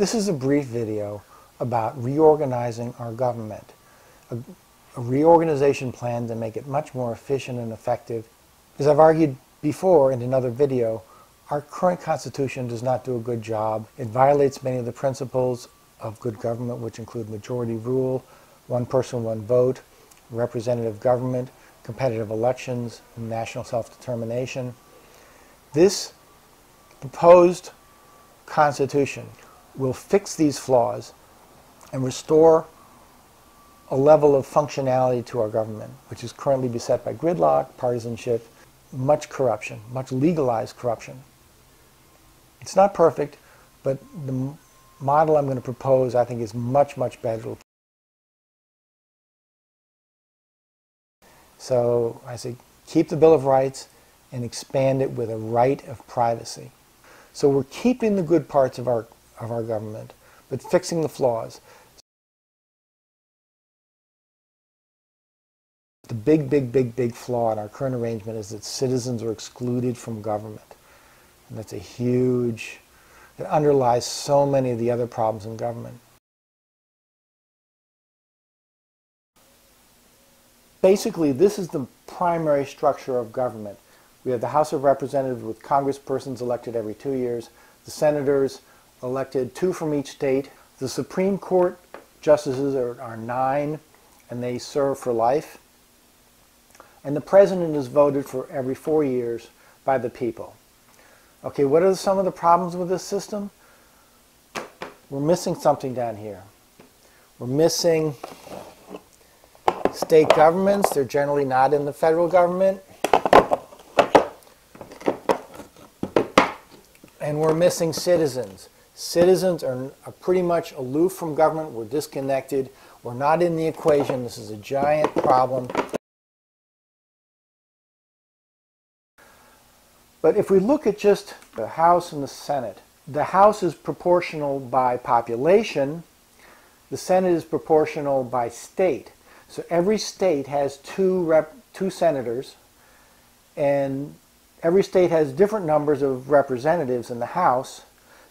This is a brief video about reorganizing our government, a, a, reorganization plan to make it much more efficient and effective. As I've argued before in another video, our current constitution does not do a good job. It violates many of the principles of good government, which include majority rule, one person, one vote, representative government, competitive elections, and national self-determination. This proposed constitution will fix these flaws and restore a level of functionality to our government, which is currently beset by gridlock, partisanship, much corruption, much legalized corruption. It's not perfect, but the model I'm going to propose I think is much, much better. So I say keep the Bill of Rights and expand it with a right of privacy. So we're keeping the good parts of our, of our government, but fixing the flaws. The big, big, big, big flaw in our current arrangement is that citizens are excluded from government. And that's a huge, it underlies so many of the other problems in government. Basically, this is the primary structure of government. We have the House of Representatives with congresspersons elected every two years, the senators elected two from each state. The Supreme Court justices are, are nine, and they serve for life. And the president is voted for every four years by the people. Okay, what are some of the problems with this system? We're missing something down here. We're missing state governments. They're generally not in the federal government. And we're missing citizens. Citizens are, are pretty much aloof from government. We're disconnected. We're not in the equation. This is a giant problem. But if we look at just the House and the Senate, the House is proportional by population, the Senate is proportional by state. So every state has two, rep, two senators, and every state has different numbers of representatives in the House,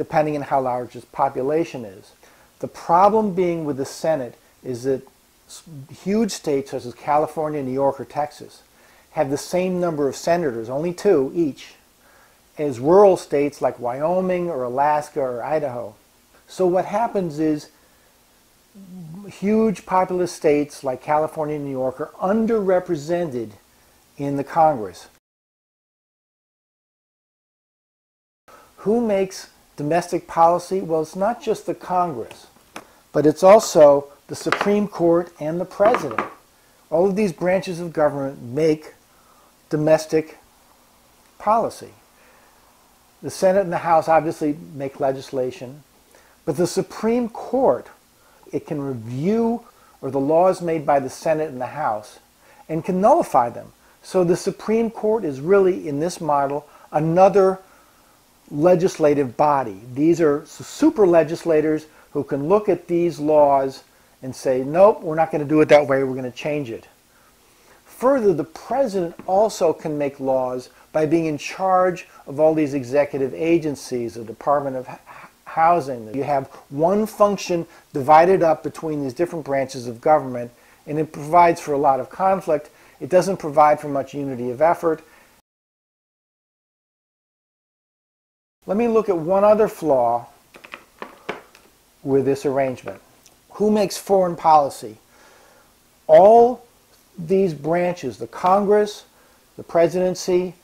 depending on how large its population is. The problem being with the Senate is that huge states such as California, New York, or Texas have the same number of senators, only two each, as rural states like Wyoming or Alaska or Idaho. So what happens is huge populous states like California and New York are underrepresented in the Congress. Who makes domestic policy? Well, it's not just the Congress, but it's also the Supreme Court and the President. All of these branches of government make domestic policy. The Senate and the House obviously make legislation, but the Supreme Court, it can review or the laws made by the Senate and the House and can nullify them. So the Supreme Court is really, in this model, another legislative body. These are super legislators who can look at these laws and say, nope, we're not going to do it that way, we're going to change it. Further, the president also can make laws by being in charge of all these executive agencies, the Department of Housing. You have one function divided up between these different branches of government, and it provides for a lot of conflict. It doesn't provide for much unity of effort. Let me look at one other flaw with this arrangement. Who makes foreign policy? All these branches, the Congress, the presidency,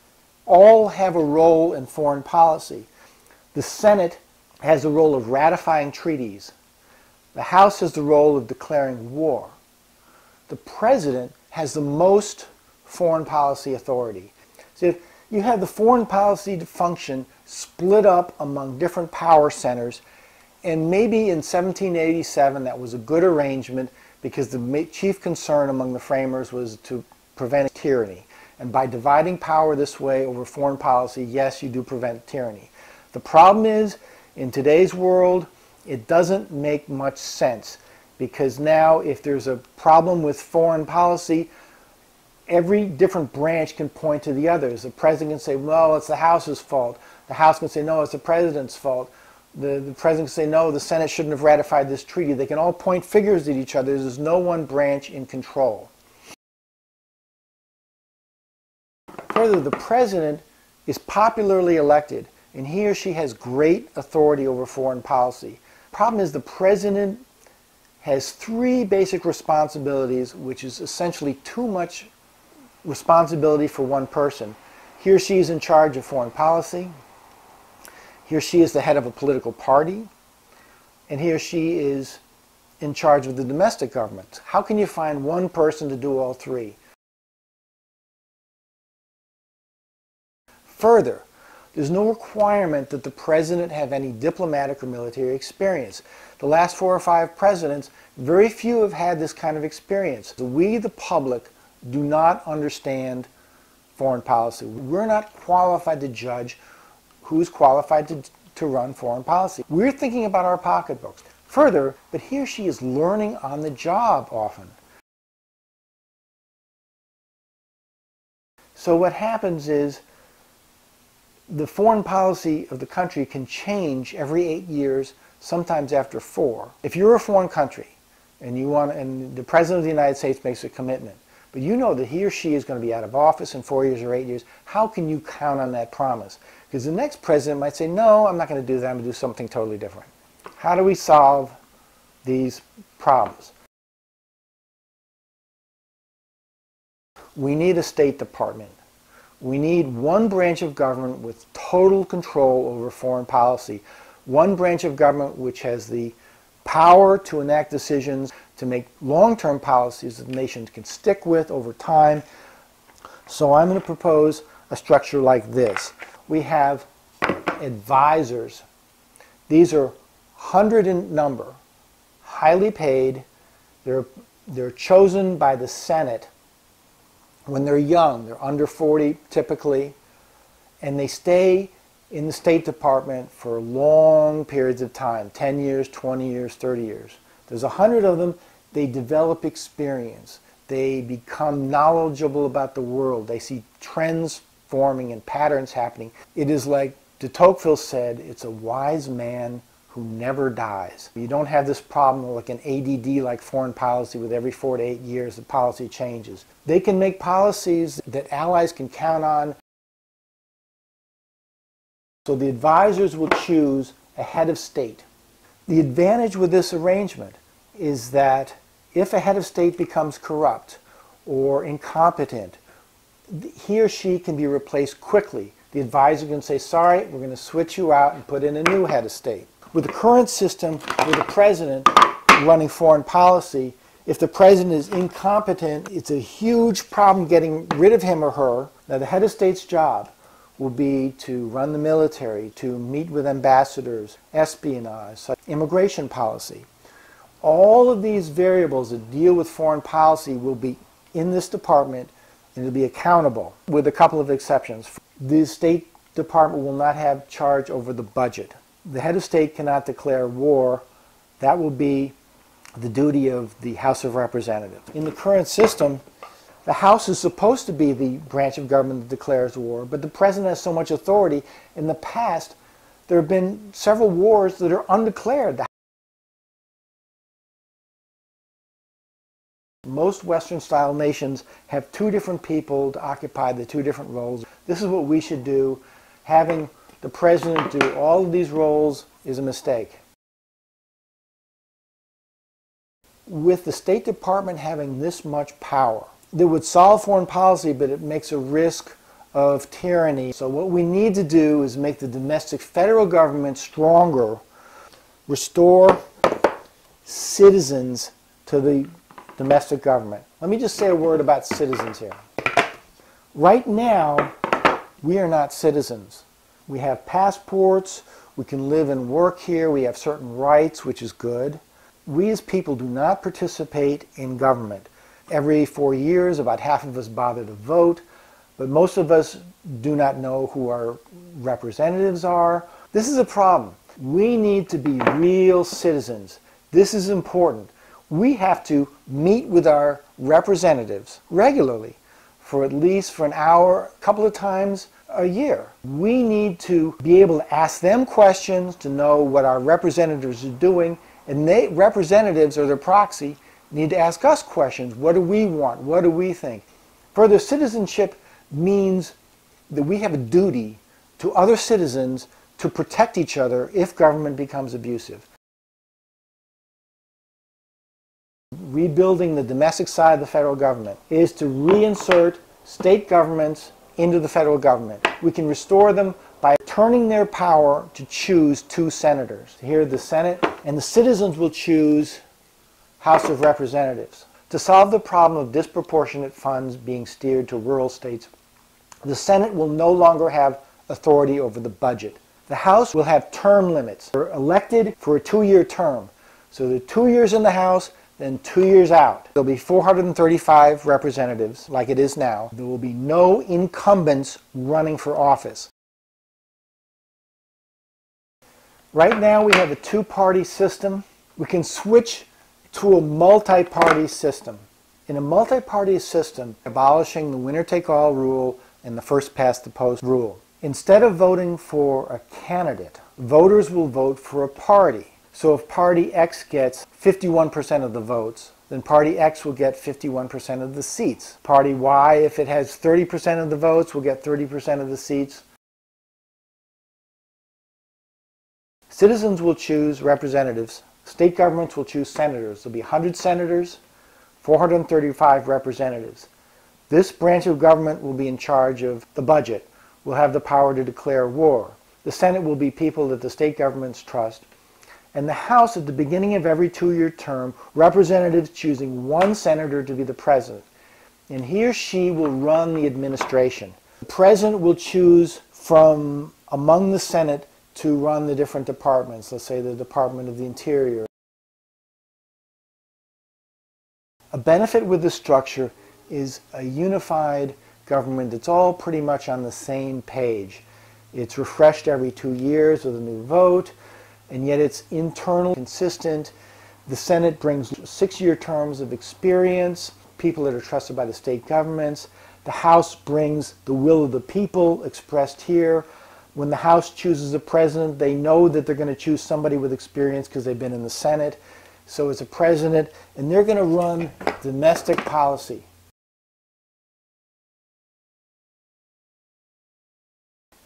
all have a role in foreign policy. The Senate has the role of ratifying treaties. The House has the role of declaring war. The President has the most foreign policy authority. So if you have the foreign policy function split up among different power centers, and maybe in 1787 that was a good arrangement because the chief concern among the framers was to prevent tyranny. And by dividing power this way over foreign policy, yes, you do prevent tyranny. The problem is, in today's world, it doesn't make much sense because now if there's a problem with foreign policy, every different branch can point to the others. The president can say, well, it's the House's fault. The House can say, no, it's the president's fault. The, the president can say, no, the Senate shouldn't have ratified this treaty. They can all point fingers at each other. There's no one branch in control. Further, the president is popularly elected, and he or she has great authority over foreign policy. Problem is, the president has three basic responsibilities, which is essentially too much responsibility for one person. He or she is in charge of foreign policy. He or she is the head of a political party. And he or she is in charge of the domestic government. How can you find one person to do all three? Further, there's no requirement that the president have any diplomatic or military experience. The last four or five presidents, very few have had this kind of experience. We, the public, do not understand foreign policy. We're not qualified to judge who's qualified to, to run foreign policy. We're thinking about our pocketbooks. Further, but he or she is learning on the job often. So what happens is the foreign policy of the country can change every eight years, sometimes after four. If you're a foreign country and you want, and the President of the United States makes a commitment, but you know that he or she is going to be out of office in four years or eight years, how can you count on that promise? Because the next president might say, no, I'm not going to do that, I'm going to do something totally different. How do we solve these problems? We need a State Department. We need one branch of government with total control over foreign policy. One branch of government which has the power to enact decisions to make long-term policies that the nation can stick with over time. So I'm going to propose a structure like this. We have advisors. These are 100 in number, highly paid. They're, they're chosen by the Senate when they're young. They're under 40 typically. And they stay in the State Department for long periods of time 10 years, 20 years, 30 years. There's a hundred of them. They develop experience. They become knowledgeable about the world. They see trends forming and patterns happening. It is like de Tocqueville said, it's a wise man who never dies. You don't have this problem like an ADD like foreign policy with every four to eight years the policy changes. They can make policies that allies can count on so the advisors will choose a head of state. The advantage with this arrangement is that if a head of state becomes corrupt or incompetent, he or she can be replaced quickly. The advisor can say, sorry, we're going to switch you out and put in a new head of state. With the current system, with the president running foreign policy, if the president is incompetent, it's a huge problem getting rid of him or her. Now, the head of state's job will be to run the military, to meet with ambassadors, espionage, immigration policy. All of these variables that deal with foreign policy will be in this department and it'll be accountable with a couple of exceptions. The State Department will not have charge over the budget. The head of state cannot declare war. That will be the duty of the House of Representatives. In the current system, the House is supposed to be the branch of government that declares war, but the President has so much authority. In the past, there have been several wars that are undeclared. Most Western-style nations have two different people to occupy the two different roles. This is what we should do. Having the President do all of these roles is a mistake. With the State Department having this much power, it would solve foreign policy, but it makes a risk of tyranny. So what we need to do is make the domestic federal government stronger, restore citizens to the domestic government. Let me just say a word about citizens here. Right now, we are not citizens. We have passports, we can live and work here, we have certain rights, which is good. We as people do not participate in government. Every four years, about half of us bother to vote, but most of us do not know who our representatives are. This is a problem. We need to be real citizens. This is important. We have to meet with our representatives regularly for at least for an hour, a couple of times a year. We need to be able to ask them questions to know what our representatives are doing, and they representatives or their proxy need to ask us questions. What do we want? What do we think? Further, citizenship means that we have a duty to other citizens to protect each other if government becomes abusive. Rebuilding the domestic side of the federal government is to reinsert state governments into the federal government. We can restore them by turning their power to choose two senators. Here the Senate and the citizens will choose House of Representatives. To solve the problem of disproportionate funds being steered to rural states, the Senate will no longer have authority over the budget. The House will have term limits. They're elected for a two-year term. So they're two years in the House, then two years out. There'll be 435 representatives, like it is now. There will be no incumbents running for office. Right now we have a two-party system. We can switch to a multi-party system. In a multi-party system, abolishing the winner-take-all rule and the first-past-the-post rule. Instead of voting for a candidate, voters will vote for a party. So if party X gets 51% of the votes, then party X will get 51% of the seats. Party Y, if it has 30% of the votes, will get 30% of the seats. Citizens will choose representatives. State governments will choose senators. There'll be 100 senators, 435 representatives. This branch of government will be in charge of the budget, will have the power to declare war. The Senate will be people that the state governments trust. And the House, at the beginning of every two-year term, representatives choosing one senator to be the president. And he or she will run the administration. The president will choose from among the Senate to run the different departments, let's say the Department of the Interior. A benefit with this structure is a unified government that's all pretty much on the same page. It's refreshed every two years with a new vote, and yet it's internal, consistent. The Senate brings six-year terms of experience, people that are trusted by the state governments. The House brings the will of the people expressed here. When the House chooses a president, they know that they're going to choose somebody with experience because they've been in the Senate. So it's a president, and they're going to run domestic policy.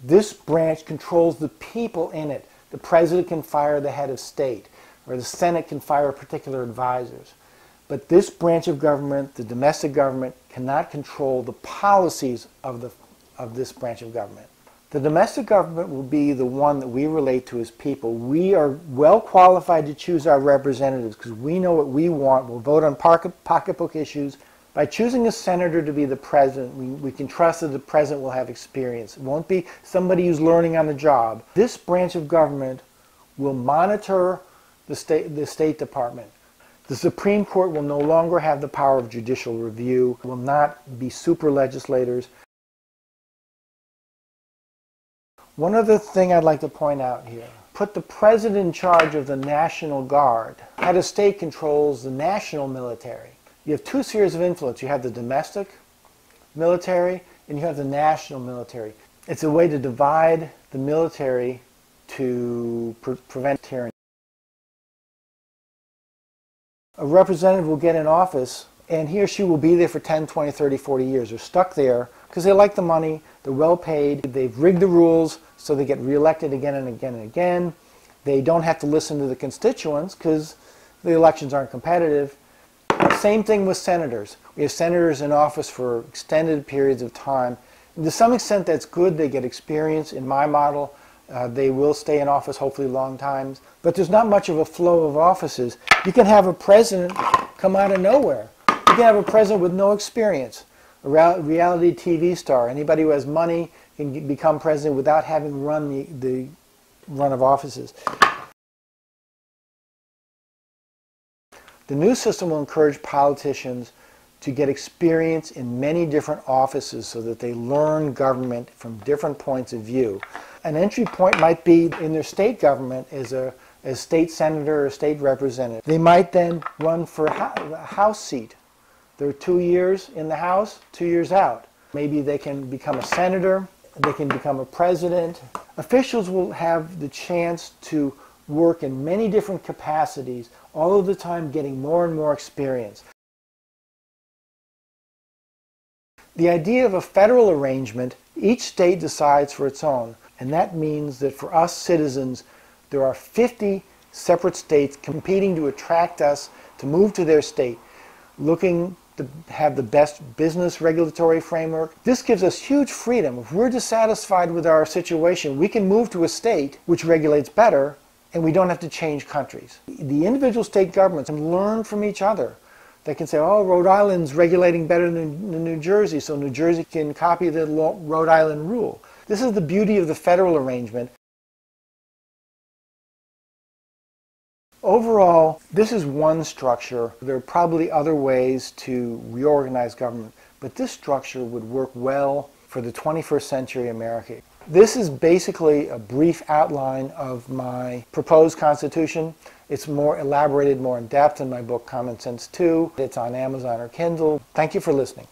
This branch controls the people in it. The president can fire the head of state, or the Senate can fire particular advisors. But this branch of government, the domestic government, cannot control the policies of, the, of this branch of government. The domestic government will be the one that we relate to as people. We are well qualified to choose our representatives because we know what we want. We'll vote on pocketbook issues. By choosing a senator to be the president, we, we can trust that the president will have experience. It won't be somebody who's learning on the job. This branch of government will monitor the State, the State Department. The Supreme Court will no longer have the power of judicial review, will not be super legislators. One other thing I'd like to point out here. Put the president in charge of the National Guard. Head of state controls the national military you have two spheres of influence. You have the domestic military and you have the national military. It's a way to divide the military to pre prevent tyranny. A representative will get in office and he or she will be there for 10, 20, 30, 40 years. They're stuck there because they like the money, they're well paid, they've rigged the rules so they get reelected again and again and again. They don't have to listen to the constituents because the elections aren't competitive same thing with senators. We have senators in office for extended periods of time. And to some extent, that's good. They get experience. In my model, uh, they will stay in office hopefully long times. But there's not much of a flow of offices. You can have a president come out of nowhere. You can have a president with no experience, a reality TV star. Anybody who has money can become president without having run the, the run of offices. The new system will encourage politicians to get experience in many different offices so that they learn government from different points of view. An entry point might be in their state government as a as state senator or state representative. They might then run for a House seat. They're two years in the House, two years out. Maybe they can become a senator, they can become a president. Officials will have the chance to work in many different capacities, all of the time getting more and more experience. The idea of a federal arrangement, each state decides for its own, and that means that for us citizens, there are 50 separate states competing to attract us to move to their state, looking to have the best business regulatory framework. This gives us huge freedom. If we're dissatisfied with our situation, we can move to a state which regulates better and we don't have to change countries. The individual state governments can learn from each other. They can say, oh, Rhode Island's regulating better than New Jersey, so New Jersey can copy the Rhode Island rule. This is the beauty of the federal arrangement. Overall, this is one structure. There are probably other ways to reorganize government, but this structure would work well for the 21st century America. This is basically a brief outline of my proposed constitution. It's more elaborated, more in depth in my book Common Sense 2. It's on Amazon or Kindle. Thank you for listening.